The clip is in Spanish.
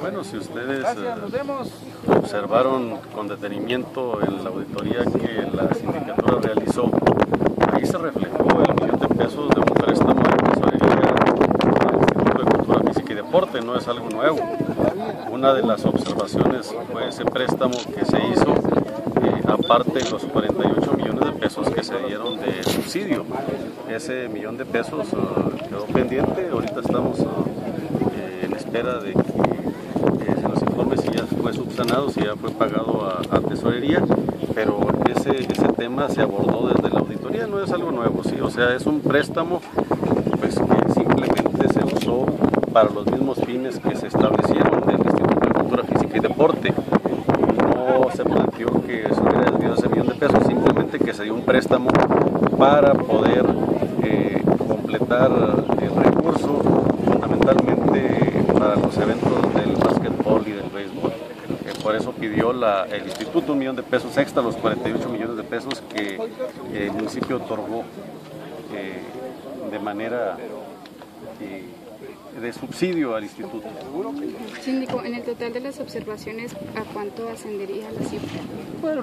Bueno, si ustedes eh, observaron con detenimiento en la auditoría que la sindicatura realizó, ahí se reflejó el millón de pesos de un préstamo de tesorería al Instituto de Cultura Física y Deporte, no es algo nuevo. Una de las observaciones fue ese préstamo que se hizo, aparte de los 48 millones de pesos que se dieron de subsidio. Ese millón de pesos eh, quedó pendiente, ahorita estamos eh, en espera de que eh, se nos informe si ya fue subsanado, si ya fue pagado a, tesorería, pero ese, ese tema se abordó desde la auditoría, no es algo nuevo, ¿sí? o sea, es un préstamo pues, que simplemente se usó para los mismos fines que se establecieron del Instituto de Cultura Física y Deporte. No se planteó que se hubiera desviado ese millón de pesos, simplemente que se dio un préstamo para poder eh, completar el recurso, fundamentalmente para los eventos del básquetbol y del béisbol. Eh, por eso pidió la, el instituto un millón de pesos extra, los 48 millones de pesos que eh, el municipio otorgó eh, de manera eh, de subsidio al instituto. Síndico, en el total de las observaciones, ¿a cuánto ascendería la cifra?